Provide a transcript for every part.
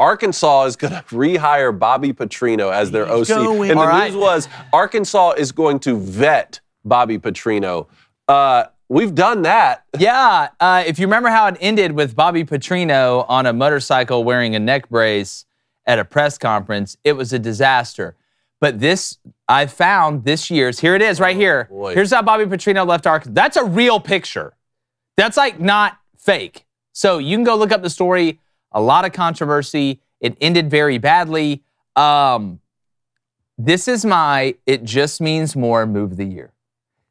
Arkansas is going to rehire Bobby Petrino as their He's OC. going. and the right. news was Arkansas is going to vet Bobby Petrino. Uh, we've done that. Yeah, uh, if you remember how it ended with Bobby Petrino on a motorcycle wearing a neck brace at a press conference, it was a disaster. But this, I found this year's, here it is right here. boy. Here's how Bobby Petrino left Arkansas. That's a real picture. That's like not fake. So you can go look up the story. A lot of controversy. It ended very badly. Um, this is my it just means more move of the year.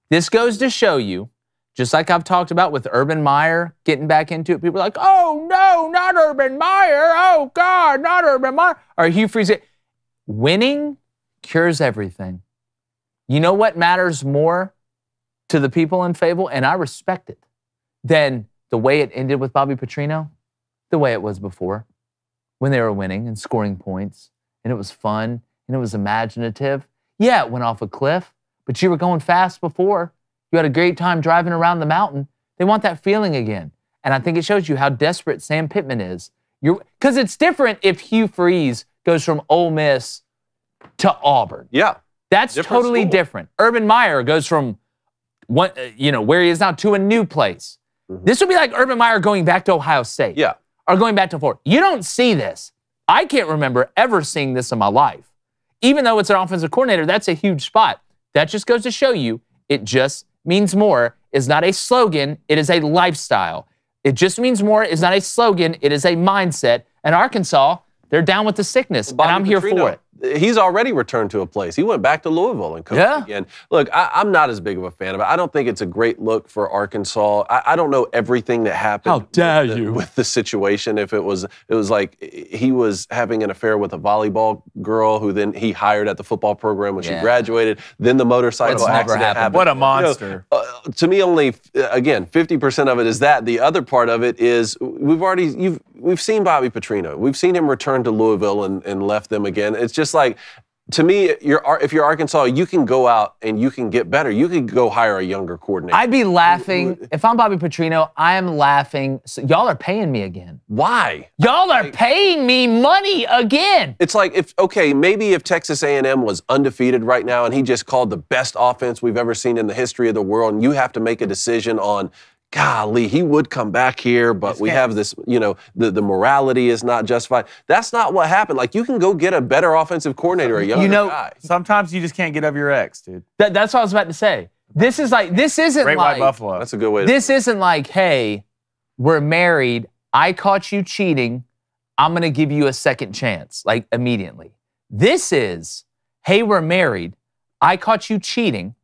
This goes to show you, just like I've talked about with Urban Meyer getting back into it, people are like, oh no, not Urban Meyer. Oh God, not Urban Meyer. Or Hugh Freeze. Winning cures everything. You know what matters more to the people in Fable, and I respect it, than the way it ended with Bobby Petrino, the way it was before, when they were winning and scoring points, and it was fun and it was imaginative. Yeah, it went off a cliff, but you were going fast before. You had a great time driving around the mountain. They want that feeling again. And I think it shows you how desperate Sam Pittman is. You're because it's different if Hugh Freeze goes from Ole Miss to Auburn. Yeah. That's Different totally school. different. Urban Meyer goes from one, uh, you know, where he is now to a new place. This would be like Urban Meyer going back to Ohio State. Yeah. Or going back to Florida. You don't see this. I can't remember ever seeing this in my life. Even though it's an offensive coordinator, that's a huge spot. That just goes to show you it just means more is not a slogan, it is a lifestyle. It just means more is not a slogan, it is a mindset. And Arkansas, they're down with the sickness, Bobby and I'm here Petrino, for it. He's already returned to a place. He went back to Louisville and coached Yeah. again. Look, I, I'm not as big of a fan of it. I don't think it's a great look for Arkansas. I, I don't know everything that happened. How dare with the, you. with the situation? If it was, it was like he was having an affair with a volleyball girl who then he hired at the football program when she graduated. Then the motorcycle That's accident happened. happened. What a You know, monster. uh, to me, only uh, again, 50% of it is that. The other part of it is we've already you've we've seen Bobby Petrino. We've seen him return to Louisville and, and left them again. It's just like to me, you're if you're Arkansas, you can go out and you can get better. You can go hire a younger coordinator. I'd be laughing. If I'm Bobby Petrino, I am laughing. So y'all are paying me again. Why? Y'all are paying me money again. It's like if okay, maybe if Texas A&M was undefeated right now and he just called the best offense we've ever seen in the history of the world, and you have to make a decision on. Golly, he would come back here, but we have this, you know, the, the morality is not justified. That's not what happened. Like, you can go get a better offensive coordinator, a younger know- guy. Sometimes you just can't get over your ex, dude. That, that's what I was about to say. This is like this isn't Great like White Buffalo. That's a good way to this isn't like hey, we're married. I caught you cheating. I'm gonna give you a second chance, like immediately. This is hey, we're married. I caught you cheating.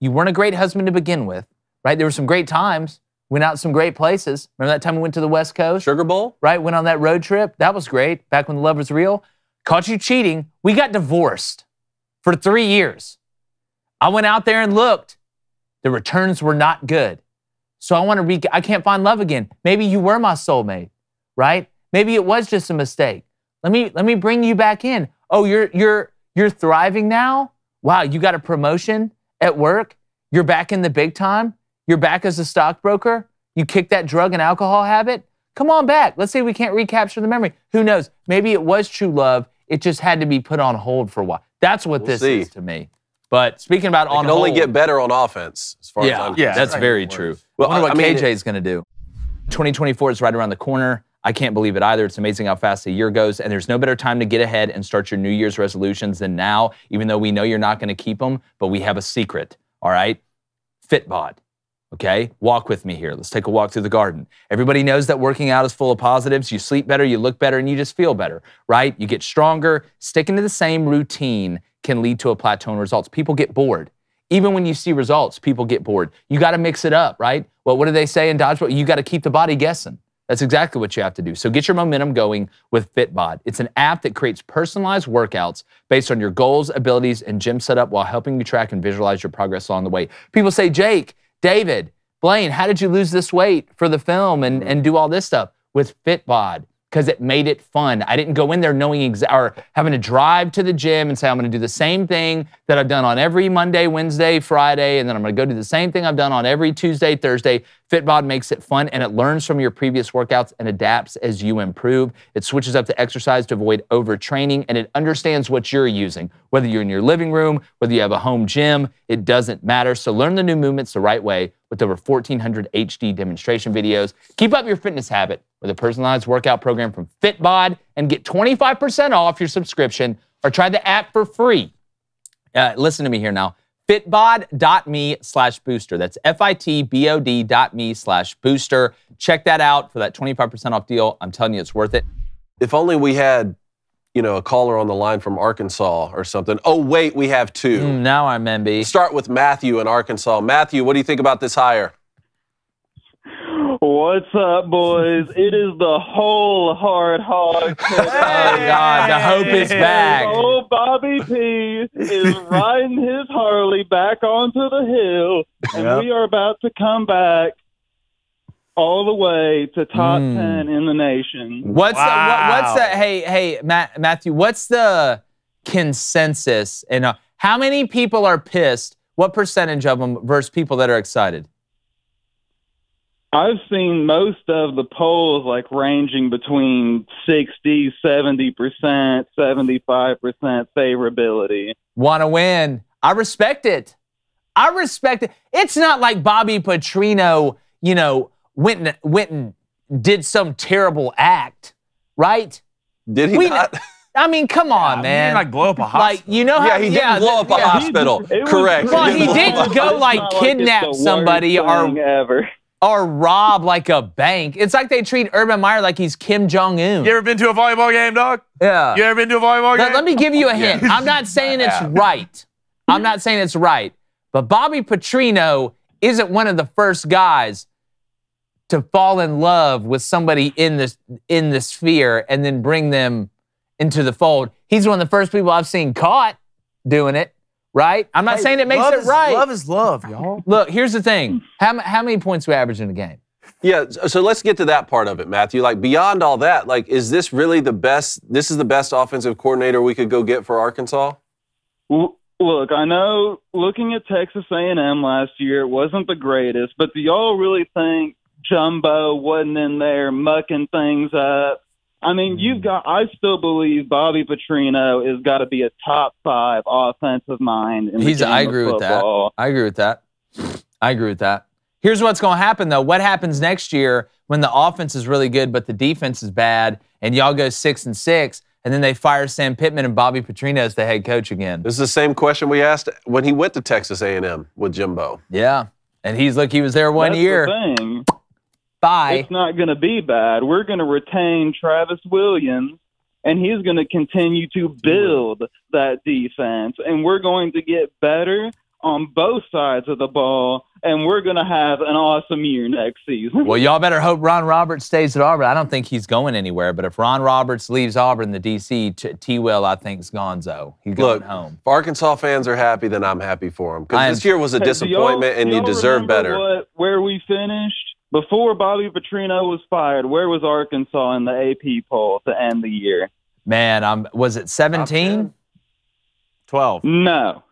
You weren't a great husband to begin with, right? There were some great times. Went out some great places. Remember that time we went to the West Coast? Sugar Bowl? right? Went on that road trip. That was great. Back when the love was real. Caught you cheating. We got divorced for three years. I went out there and looked. The returns were not good. So I want to re- I can't find love again. Maybe you were my soulmate, right? Maybe it was just a mistake. Let me let me bring you back in. Oh, you're you're you're thriving now? Wow, you got a promotion at work? You're back in the big time? You're back as a stockbroker? You kick that drug and alcohol habit? Come on back. Let's say we can't recapture the memory. Who knows? Maybe it was true love. It just had to be put on hold for a while. That's what We'll this see. is to me. But speaking about It on can only get better on offense, as far as yeah, I'm Yeah, that's right. very true. Well, I wonder what I mean, KJ is going to do. 2024 is right around the corner. I can't believe it either. It's amazing how fast the year goes, and there's no better time to get ahead and start your New Year's resolutions than now. Even though we know you're not going to keep them, but we have a secret. All right, Fitbod. Okay, walk with me here. Let's take a walk through the garden. Everybody knows that working out is full of positives. You sleep better, you look better, and you just feel better, right? You get stronger. Sticking to the same routine can lead to a plateau in results. People get bored. Even when you see results, people get bored. You got to mix it up, right? Well, what do they say in dodgeball? You got to keep the body guessing. That's exactly what you have to do. So get your momentum going with Fitbod. It's an app that creates personalized workouts based on your goals, abilities, and gym setup while helping you track and visualize your progress along the way. People say, Jake, David, Blaine, how did you lose this weight for the film and, and do all this stuff? With Fitbod, because it made it fun. I didn't go in there knowing exa- or having to drive to the gym and say, I'm going to do the same thing that I've done on every Monday, Wednesday, Friday, and then I'm going to go do the same thing I've done on every Tuesday, Thursday. Fitbod makes it fun and it learns from your previous workouts and adapts as you improve. It switches up to exercise to avoid overtraining and it understands what you're using. Whether you're in your living room, whether you have a home gym, it doesn't matter. So learn the new movements the right way with over 1,400 HD demonstration videos. Keep up your fitness habit with a personalized workout program from Fitbod and get 25% off your subscription or try the app for free. Uh, listen to me here now fitbod.me slash booster. That's F-I-T-B-O-D dot me slash booster. Check that out for that 25% off deal. I'm telling you, it's worth it. If only we had, you know, a caller on the line from Arkansas or something. Oh, wait, we have two. Mm, now I'm MB. Start with Matthew in Arkansas. Matthew, what do you think about this hire? What's up, boys? It is the whole hard hog. Oh, God, the hope is back. Oh, Bobby P is riding his Harley back onto the hill, and Yep. we are about to come back all the way to top Mm. 10 in the nation. What's the, what, what's the, hey, hey, Matt, Matthew, what's the consensus? And uh, how many people are pissed? What percentage of them versus people that are excited? I've seen most of the polls like ranging between 60, 70%, 75% favorability. want to win. I respect it. I respect it. It's not like Bobby Petrino, you know, went and, went and did some terrible act, right? Did he We- not? I mean, come on, He man. didn't, like blow up a hospital. Like, hospital. you know how yeah, he didn't blow up a yeah. hospital. It Correct. Well, he pretty didn't go, It's like, not it's kidnap the worst somebody or- thing ever. Or rob like a bank. It's like they treat Urban Meyer like he's Kim Jong Un. you ever been to a volleyball game, dog? Yeah. You ever been to a volleyball Let, game? let me give you a hint. Yeah. I'm not saying it's right. I'm not saying it's right. But Bobby Petrino isn't one of the first guys to fall in love with somebody in this in the sphere and then bring them into the fold. He's one of the first people I've seen caught doing it. Right? I'm not Hey, saying it makes love it is- right. Love is love, y'all. Look, here's the thing. How, how many points we average in a game? Yeah, so so let's get to that part of it, Matthew. Like beyond all that, like is this really the best? This is the best offensive coordinator we could go get for Arkansas. L- Look, I know looking at Texas A&M last year, it wasn't the greatest, but do y'all really think Jimbo wasn't in there mucking things up? I mean, you've mm. got. I still believe Bobby Petrino has got to be a top five offensive mind. In the He's- game I of agree with that. I agree with that. I agree with that. Here's what's going to happen though. What happens next year when the offense is really good but the defense is bad and y'all go six and six and then they fire Sam Pittman and Bobby Petrino as the head coach again? This is the same question we asked when he went to Texas A&M with Jimbo. Yeah. And he's look, he was there one That's year. The thing. Bye. It's not going to be bad. We're going to retain Travis Williams, and he's going to continue to build that defense, and we're going to get better on both sides of the ball, and we're going to have an awesome year next season. Well, y'all better hope Ron Roberts stays at Auburn. I don't think he's going anywhere, but if Ron Roberts leaves Auburn, the DC, T- T-Will, I think, is gonzo. He's going Look, home. if Arkansas fans are happy, then I'm happy for them because this year was a Hey, disappointment, and you deserve better. What, where we finished before Bobby Petrino was fired? Where was Arkansas in the AP poll to end the year? Man, I'm, was it 17? 12. No.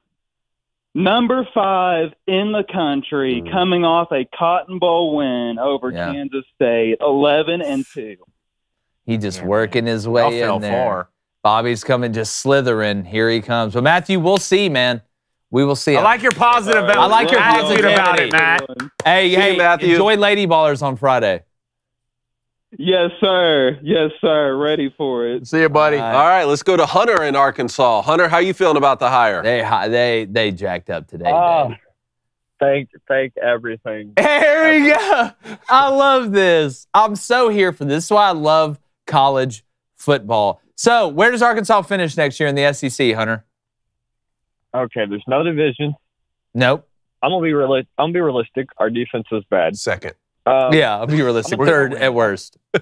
Number five in the country, Mm. coming off a Cotton Bowl win over Yeah. Kansas State, eleven and two. He just Yeah, working his way in there. far. Bobby's coming just slithering. Here he comes. But Matthew, we'll see, man. We will see. I him. like your positive I like your attitude about it, Matt. hey, See you, hey, Matthew. enjoy Lady Ballers on Friday. Yes, sir. Yes, sir. Ready for it. See you, buddy. Uh, All right, let's go to Hunter in Arkansas. Hunter, how you feeling about the hire? They they they jacked up today. Oh, Dave. thank, thank everything. There we go. I love this. I'm so here for this. This is why I love college football. So, where does Arkansas finish next year in the SEC, Hunter? Okay, there's no division. Nope. I'm gonna be realistic. I'm gonna be realistic. Our defense is bad. Second. Um, yeah, I'll be realistic. I'm Third at worst.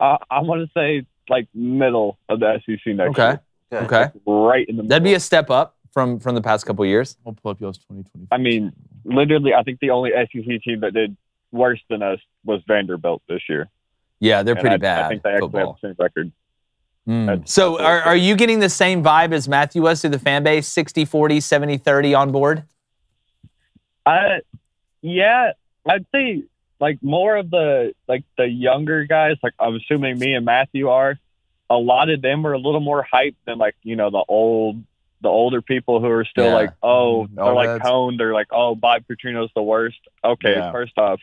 I, I'm gonna say like middle of the SEC next Okay. year. Okay. Okay. Right in the middle. That'd be a step up from from the past couple years. We'll pull up y'all's 2020. I mean, literally, I think the only SEC team that did worse than us was Vanderbilt this year. Yeah, they're And pretty I, bad. I think they actually football. have the same record. Mm. So, are, are you getting the same vibe as Matthew was through the fan base? 60 40, 70 30 on board? I, yeah, I'd say like more of the like the younger guys, like I'm assuming me and Matthew are. A lot of them are a little more hyped than like you know the old the older people who are still Yeah. like oh Mhm. they're Old like heads. coned. They're like oh Bob Petrino's the worst. Okay, Yeah. first off,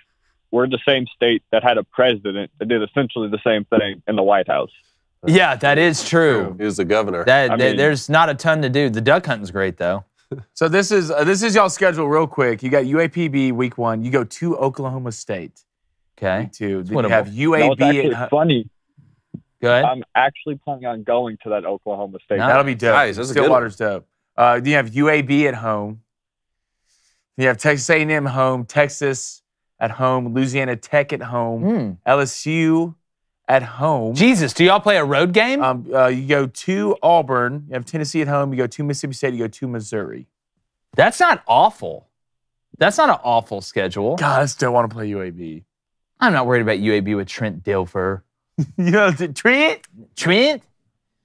we're the same state that had a president that did essentially the same thing in the White House. Yeah, that is true. He was the governor. That, I that- mean- there's not a ton to do. The duck hunting's great though. So this is uh, this is y'all schedule real quick. You got UAPB week one. You go to Oklahoma State. Okay, Week two. Then you winnable. have No, it's UAB. actually at, hu- funny. go ahead. I'm actually planning on going to that Oklahoma State. No. That'll be dope. Nice, that's a good Stillwater's dope. Uh, then you have UAB at home. Then you have Texas A&M home, Texas at home, Louisiana Tech at home, Hmm. LSU at home. Jesus, do y'all play a road game? Um, uh, you go to Auburn. You have Tennessee at home. You go to Mississippi State. You go to Missouri. That's not awful. That's not an awful schedule. God, I still want to play UAB. I'm not worried about UAB with Trent Dilfer. you know, Trent. Trent?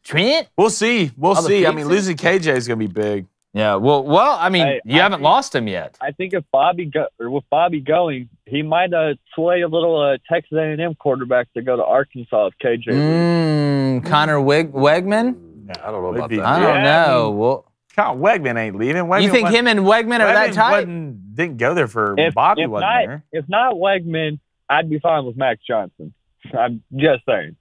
Trent? We'll see. We'll All see. I mean, losing KJ is going to be big. Yeah. Well, well. I mean, Hey, you I haven't think- lost him yet. I think if Bobby go, or with Bobby going, he might uh, sway a little uh, Texas A&M quarterback to go to Arkansas if KJ. leaves. Mm, Conner Weg- Weigman? I don't know about be that. I don't I know. mean- well, Kyle Weigman ain't leaving. Weigman you think him and Weigman are that tight? wasn't- didn't go there for If, Bobby if wasn't not, there. if not Weigman, I'd be fine with Max Johnson. I'm just saying.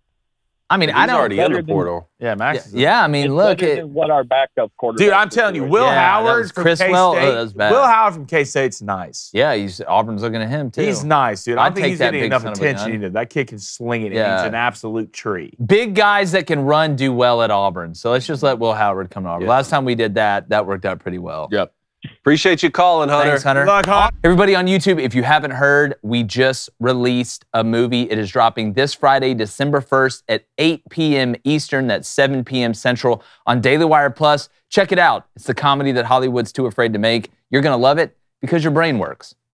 I mean, He's I don't. already in the better than- portal. Yeah, yeah, Max. is a- yeah, I mean, It's look, better it, than what our backup quarterback. Dude, I'm telling you, Will Yeah, that Howard was from Chris K Well- oh, State. that was bad. Will Howard from K State's nice. yeah, he's Auburn's looking at him too. He's nice, dude. I I'd don't think take he's that getting big enough son of a attention gun. either. That kid can sling it. Yeah. He's an absolute tree. Big guys that can run do well at Auburn. So let's just let Will Howard come to Auburn. Yeah. Last time we did that, that worked out pretty well. Yep. Appreciate you calling, Hunter. Thanks, Hunter. Good luck, Hawk. Everybody on YouTube, if you haven't heard, we just released a movie. It is dropping this Friday, December 1st at 8 p.m. Eastern. That's 7 p.m. Central on Daily Wire Plus. Check it out. It's the comedy that Hollywood's too afraid to make. You're going to love it because your brain works.